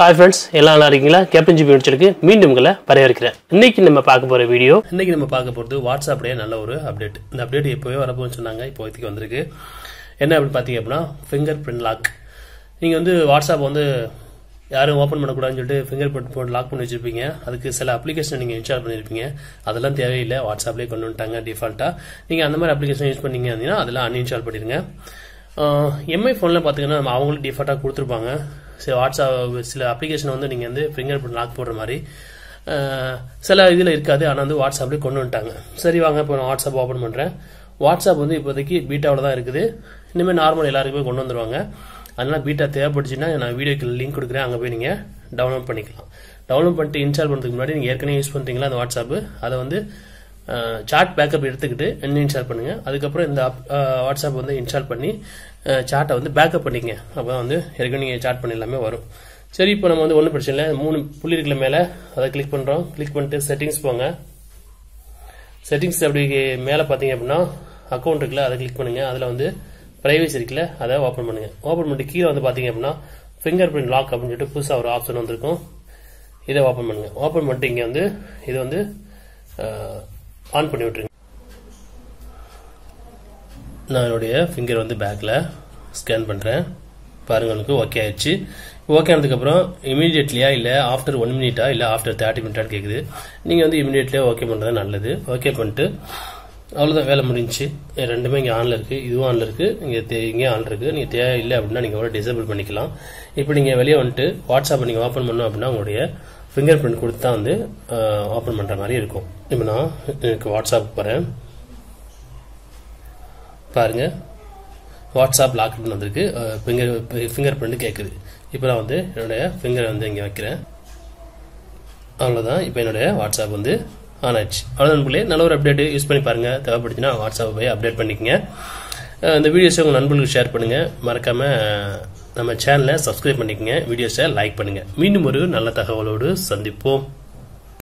Hi friends எல்லாம் நல்லா இருக்கீங்களா? கேப்டன் ஜிபி முடிச்சிருக்கு. மீண்டும் உங்களை வரவேற்கிறேன். இன்னைக்கு நம்ம பார்க்க போகிற வீடியோ இன்னைக்கு நம்ம பார்க்க போகிறது வாட்ஸ்அப்லேயே நல்ல ஒரு அப்டேட் இந்த அப்டேட் எப்போவே வரப்போன்னு சொன்னாங்க இப்போதைக்கு வந்திருக்கு. என்ன அப்படின்னு பார்த்தீங்க அப்படின்னா ஃபிங்கர் பிரிண்ட் லாக் நீங்கள் வந்து வாட்ஸ்அப் வந்து யாரும் ஓப்பன் பண்ணக்கூடாதுன்னு சொல்லிட்டு ஃபிங்கர் பிரிண்ட் போட்டு லாக் பண்ணி வச்சிருப்பீங்க. அதுக்கு சில அப்ளிகேஷன் நீங்கள் இன்ஸ்டால் பண்ணியிருப்பீங்க. அதெல்லாம் தேவையில்லை. வாட்ஸ்அப்லேயே கொண்டு வந்துட்டாங்க டிஃபால்ட்டாக நீங்கள் அந்த மாதிரி அப்ளிகேஷன் யூஸ் பண்ணீங்க அப்படின்னா அதெல்லாம் அன்இன்ஸ்டால் பண்ணிடுங்க. எம்ஐ ஃபோனில் பார்த்தீங்கன்னா நம்ம அவங்களுக்கு டிஃபால்ட்டாக கொடுத்துருப்பாங்க. சரி வாட்ஸ்அப் சில அப்ளிகேஷன் வந்து நீங்கள் வந்து ஃபிங்கர் பிரிண்ட் லாக் போடுற மாதிரி சில இதில் இருக்காது. ஆனால் வந்து வாட்ஸ்அப்லேயே கொண்டு வந்துட்டாங்க. சரி வாங்க இப்போ நான் வாட்ஸ்அப் ஓப்பன் பண்ணுறேன் வாட்ஸ்அப் வந்து இப்போதைக்கு பீட்டாவில் தான் இருக்குது. இனிமேல் நார்மல் எல்லாருக்குமே கொண்டு வந்துடுவாங்க அதனால் பீட்டா தேவைப்படுச்சுன்னா நான் வீடியோக்கு லிங்க் கொடுக்குறேன். அங்கே போய் நீங்கள் டவுன்லோட் பண்ணிக்கலாம். டவுன்லோட் பண்ணிட்டு இன்ஸ்டால் பண்ணுறதுக்கு முன்னாடி நீங்கள் ஏற்கனவே யூஸ் பண்ணுறீங்களா அந்த வாட்ஸ்அப் அதை வந்து சார்ட் பேக்கப் எடுத்துக்கிட்டு இன்ஸ்டால் பண்ணுங்க. அதுக்கப்புறம் இந்த வாட்ஸ்அப் வந்து இன்ஸ்டால் பண்ணி சார்ட்டை வந்து பேக்கப் பண்ணிக்கங்க. அப்போ வந்து ஏற்கனவே நீங்கள் சார்ட் பண்ணி எல்லாமே வரும். சரி இப்போ நம்ம வந்து ஒன்றும் பிரச்சனை இல்லை. மூணு புள்ளி இருக்கிற மேலே அதை கிளிக் பண்ணுறோம் கிளிக் பண்ணிட்டு செட்டிங்ஸ் போங்க. செட்டிங்ஸ் அப்படி மேலே பார்த்தீங்க அப்படின்னா அக்கௌண்ட் இருக்குல்ல அதை கிளிக் பண்ணுங்கள் அதில் வந்து ப்ரைவேசி இருக்குல்ல அதை ஓப்பன் பண்ணுங்கள் ஓப்பன் பண்ணிட்டு கீழே வந்து பார்த்தீங்க அப்படின்னா ஃபிங்கர் பிரிண்ட் லாக் அப்படின்னு சொல்லிட்டு புதுசாக ஒரு ஆப்ஷன் வந்திருக்கும். இதை ஓப்பன் பண்ணுங்கள் ஓப்பன் பண்ணிட்டு இங்கே வந்து இதை வந்து ஆன் பண்ணி விட்டுருங்க. நான் என்னுடைய ஃபிங்கர் வந்து பேக்கில் ஸ்கேன் பண்ணுறேன் பாருங்கள் எனக்கு ஓகே ஆயிடுச்சு. ஓகே ஆனதுக்கப்புறம் இமீடியட்லியா இல்லை ஆஃப்டர் ஒன் மினிட்டா இல்லை ஆஃப்டர் தேர்ட்டி மினிட்டான்னு கேட்குது நீங்கள் வந்து இமீடியட்லியாக ஓகே பண்ணுறது நல்லது. ஓகே பண்ணிட்டு அவ்வளோதான் வேலை முடிஞ்சுச்சு. ரெண்டுமே இங்கே ஆனில் இருக்குது இதுவும் ஆனில் இருக்குது இங்கே இங்கே ஆன் இருக்குது நீங்கள் தேவை இல்லை அப்படின்னா நீங்கள் கூட டிசேபிள் பண்ணிக்கலாம். இப்போ நீங்கள் வெளியே வந்துட்டு வாட்ஸ்அப்பை நீங்கள் ஓப்பன் பண்ணோம் அப்படின்னா உங்களுடைய ஃபிங்கர் பிரிண்ட் கொடுத்து தான் வந்து ஓப்பன் பண்ணுற மாதிரி இருக்கும். இப்போ நான் எனக்கு வாட்ஸ்அப் போகிறேன் பாருங்க. வாட்ஸ்அப் லாக்னு வந்திருக்கு. ஃபிங்கர் ஃபிங்கர் பிரிண்ட் கேட்குது இப்போ நான் வந்து என்னுடைய ஃபிங்கரை வந்து இங்கே வைக்கிறேன். அவ்வளோதான் இப்போ என்னுடைய வாட்ஸ்அப் வந்து ஆன் ஆயிடுச்சு. அவ்வளோதான் நண்பர்களே நல்ல ஒரு அப்டேட் யூஸ் பண்ணி பாருங்க. தேவைப்படுச்சுன்னா வாட்ஸ்அப் போய் அப்டேட் பண்ணிக்கங்க. இந்த வீடியோஸை உங்கள் நண்பர்களுக்கு ஷேர் பண்ணுங்கள் மறக்காமல் நம்ம சேனலை சப்ஸ்கிரைப் பண்ணிக்கங்க. வீடியோஸை லைக் பண்ணுங்கள் மீண்டும் ஒரு நல்ல தகவலோடு சந்திப்போம்.